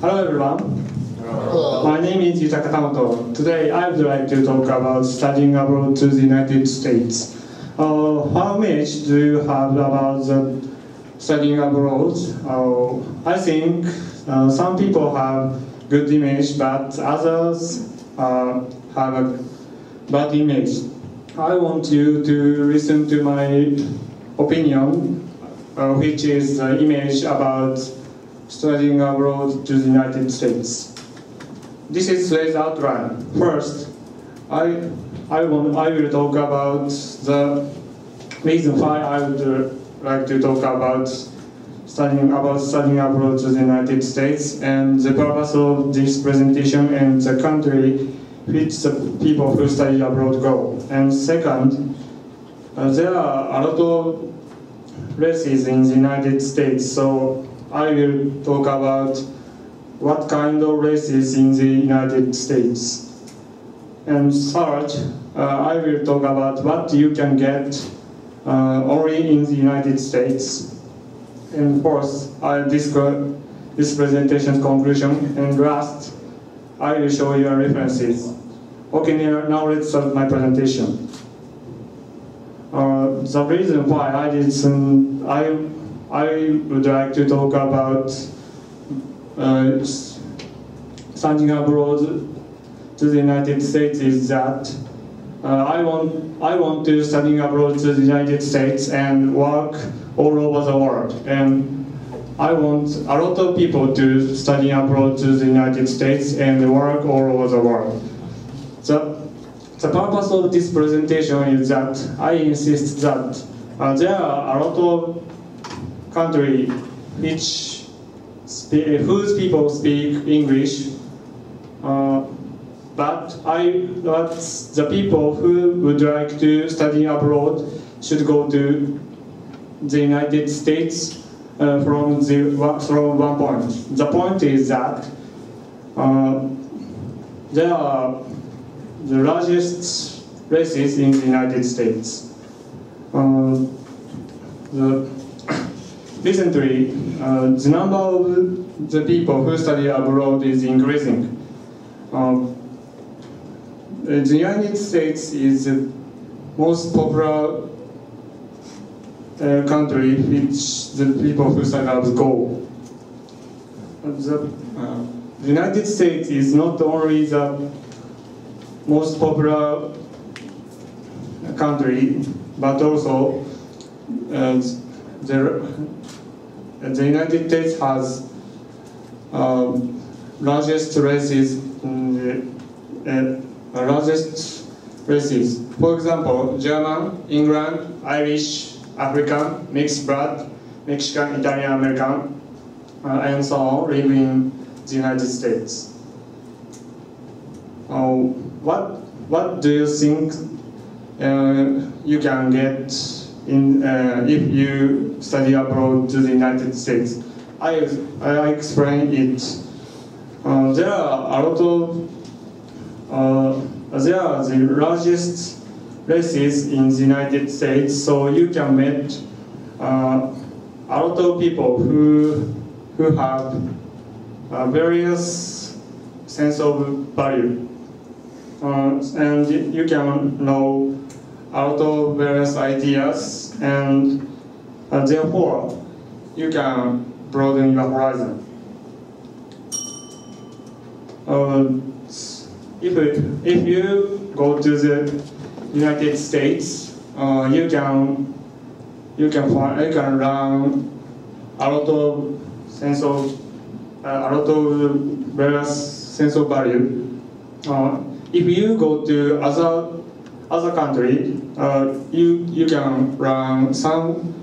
Hello everyone. Hello. My name is Yudai Katamoto. Today I would like to talk about studying abroad to the United States. Uh, how much do you have about studying abroad? Uh, I think uh, some people have good image, but others uh, have a bad image. I want you to listen to my opinion, uh, which is the image about studying abroad to the United States. This is today's outline. First, I, I, want, I will talk about the reason why I would like to talk about studying about studying abroad to the United States and the purpose of this presentation and the country which the people who study abroad go. And second, uh, there are a lot of races in the United States, so I will talk about what kind of races in the United States. And third, uh, I will talk about what you can get uh, only in the United States. And fourth, I'll describe this presentation's conclusion. And last, I will show you references. Okay, now let's start my presentation. Uh, the reason why I did some, I, I would like to talk about uh, studying abroad to the United States is that uh, I want I want to study abroad to the United States and work all over the world and I want a lot of people to study abroad to the United States and work all over the world. The, the purpose of this presentation is that I insist that uh, there are a lot of countries which spe- whose people speak English, uh, but I but the people who would like to study abroad should go to the United States uh, from the from one point. The point is that uh, there are the largest races in the United States. Uh, the, recently, uh, the number of the people who study abroad is increasing. Um, the United States is the most popular uh, country which the people who study abroad go. The, uh, the United States is not only the most popular country, but also uh, the, the United States has um, largest races, uh, largest races. For example, German, England, Irish, African, mixed blood, Mexican, Italian, American, uh, and so on live in the United States. Uh, what what do you think uh, you can get in uh, if you study abroad to the United States? I I explain it. Uh, there are a lot of uh, there are the largest races in the United States, so you can meet uh, a lot of people who who have uh, various sense of value uh, and you can know lot of various ideas and uh, therefore you can broaden your horizon. Uh, if, if you go to the United States, uh, you can you can find you can learn a lot of sense of uh, a lot of various sense of value. Uh, if you go to other other country, uh, you you can run some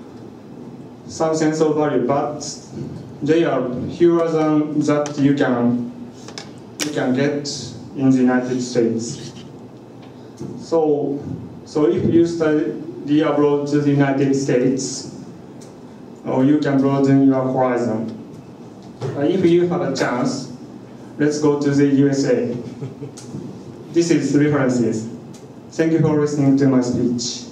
some sense of value, but they are fewer than that you can you can get in the United States. So so if you study abroad to the United States, or you can broaden your horizon. Uh, if you have a chance, let's go to the USA. This is references. Thank you for listening to my speech.